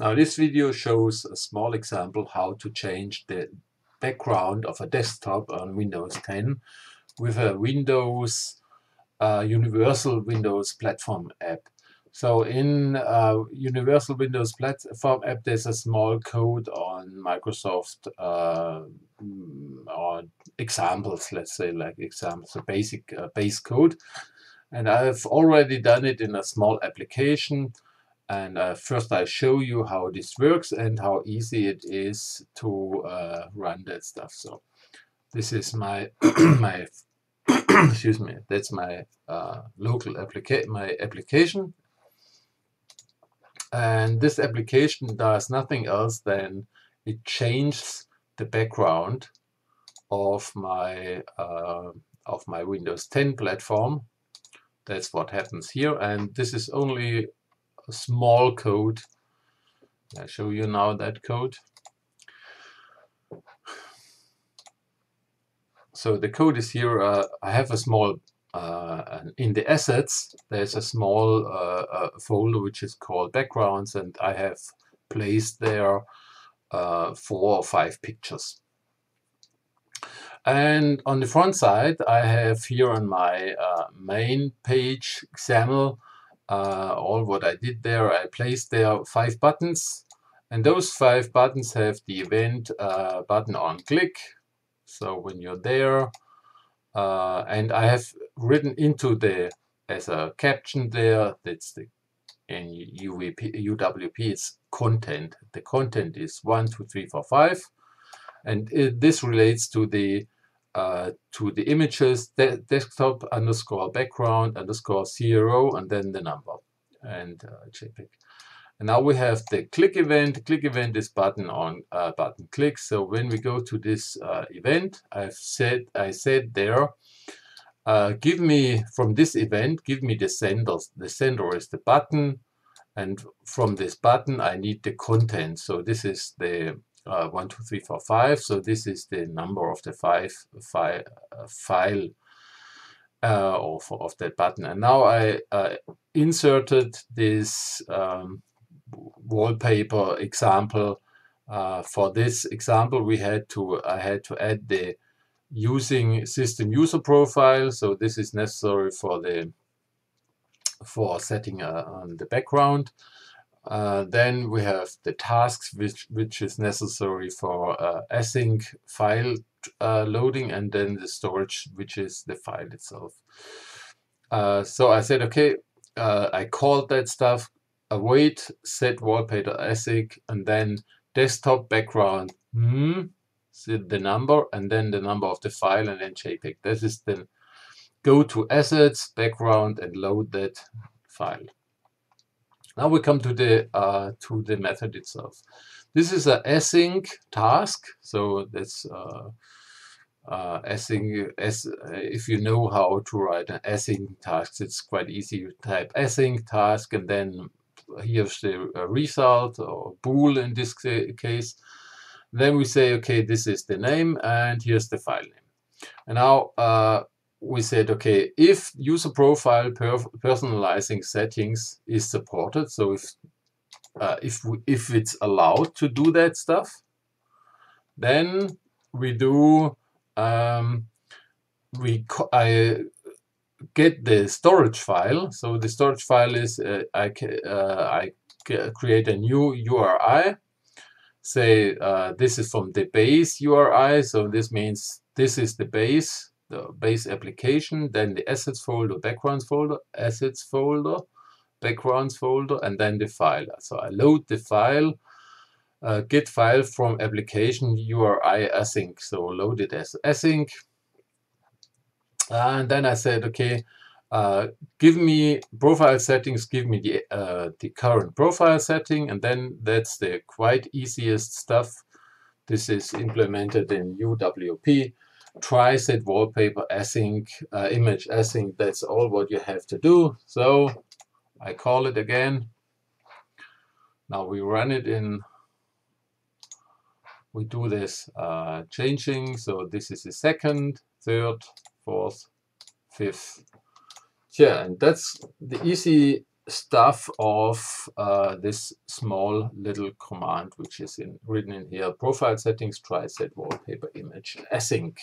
Now this video shows a small example how to change the background of a desktop on Windows 10 with a Windows uh, Universal Windows Platform app. So in uh, Universal Windows Platform app there's a small code on Microsoft uh, or examples, let's say like examples, a basic uh, base code. And I've already done it in a small application and uh, first I show you how this works and how easy it is to uh, run that stuff. So this is my my excuse me. That's my uh, local application. My application, and this application does nothing else than it changes the background of my uh, of my Windows 10 platform. That's what happens here, and this is only small code. I show you now that code. So the code is here. Uh, I have a small uh, in the assets. There's a small uh, uh folder which is called backgrounds, and I have placed there uh, four or five pictures. And on the front side, I have here on my uh, main page XAML uh, all what I did there. I placed there five buttons and those five buttons have the event uh, button on click. So when you're there uh, and I have written into the as a caption there that's the in UWP, UWP it's content. The content is one, two, three, four, five, and it, this relates to the uh, to the images de desktop underscore background underscore zero and then the number and uh, JPEG. And now we have the click event. Click event is button on uh, button click. So when we go to this uh, event, I've said I said there, uh, give me from this event, give me the sender. The sender is the button, and from this button I need the content. So this is the uh, 1, 2, 3, 4, 5. So this is the number of the five, five uh, file uh, of, of that button. And now I uh, inserted this um, wallpaper example. Uh, for this example, we had to I had to add the using system user profile. So this is necessary for the for setting uh, on the background. Uh, then we have the tasks which, which is necessary for uh, async file uh, loading and then the storage which is the file itself. Uh, so I said, okay, uh, I called that stuff, await, set wallpaper async, and then desktop background, hmm, the number, and then the number of the file, and then JPEG. This is the go to assets, background, and load that file. Now we come to the uh, to the method itself. This is an async task, so that's uh, uh, async. As if you know how to write an async task, it's quite easy. You type async task, and then here's the uh, result or bool in this case. Then we say, okay, this is the name, and here's the file name. And now uh, we said, okay, if user profile per personalizing settings is supported, so if uh, if we, if it's allowed to do that stuff, then we do um, we I get the storage file. So the storage file is uh, I uh, I create a new URI. Say uh, this is from the base URI, so this means this is the base the base application, then the assets folder, backgrounds folder, assets folder, backgrounds folder, and then the file. So I load the file, uh, get file from application URI async. So load it as async. And then I said, okay, uh, give me profile settings, give me the, uh, the current profile setting, and then that's the quite easiest stuff. This is implemented in UWP try set wallpaper async uh, image async that's all what you have to do. So I call it again. Now we run it in we do this uh, changing. So this is the second third fourth fifth yeah and that's the easy stuff of uh, this small little command which is in, written in here profile settings try set wallpaper image async